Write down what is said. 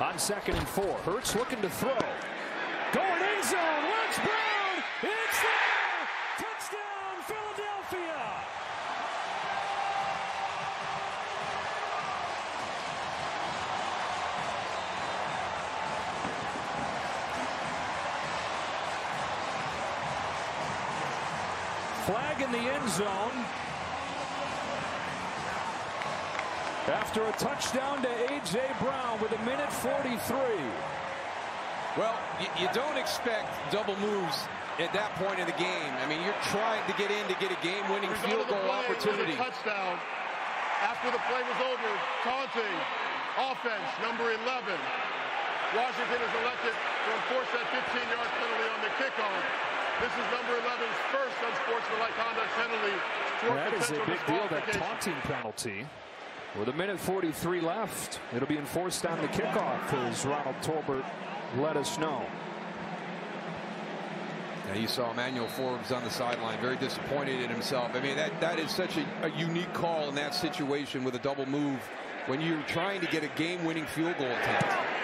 on second and four. Hurts looking to throw. Going end zone. Let's Brown. It's there. Touchdown, Philadelphia. Flag in the end zone. After a touchdown to A.J. Brown with a minute 43. Well, you, you don't expect double moves at that point in the game. I mean, you're trying to get in to get a game-winning field goal opportunity. touchdown. After the play was over, taunting offense number 11. Washington is elected to enforce that 15-yard penalty on the kickoff. This is number 11's first unsportsmanlike conduct penalty. for That is a potential big deal, that disqualification. taunting penalty. With a minute 43 left, it'll be enforced on the kickoff, as Ronald Torbert let us know. Now you saw Emmanuel Forbes on the sideline, very disappointed in himself. I mean, that, that is such a, a unique call in that situation with a double move when you're trying to get a game-winning field goal attempt.